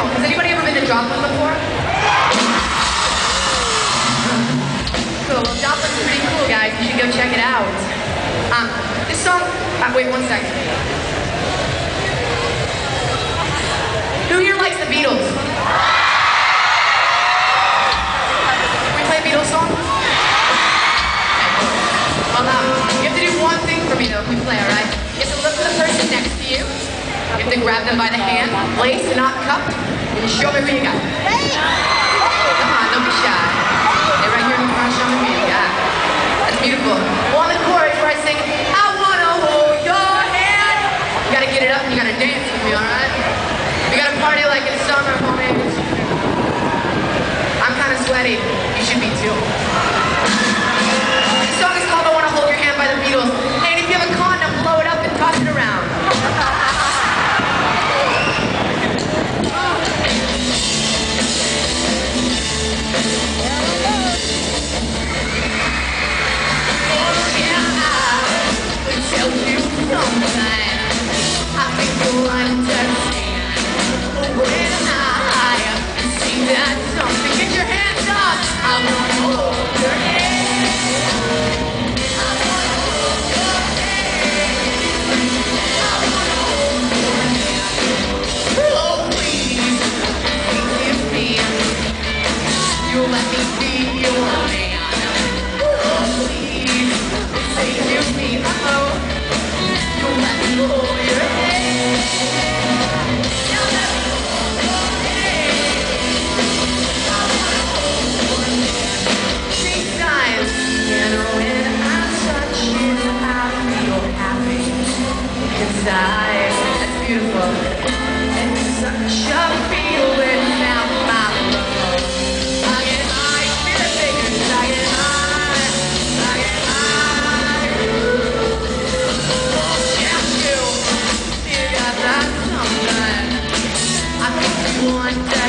know. Has anybody ever been to Joplin before? Cool. Well, Joplin's pretty cool, guys. You should go check it out. Um, this song. Uh, wait one second. Who here likes the Beatles? You have to grab them by the hand, place, not cup, and show me who you got. Come on, don't be shy. They're right here in the front, show me who you got. That's beautiful. Well, on the chorus where I sing, I wanna hold your hand. You gotta get it up and you gotta dance with me, alright? That's beautiful. And such a feeling. one.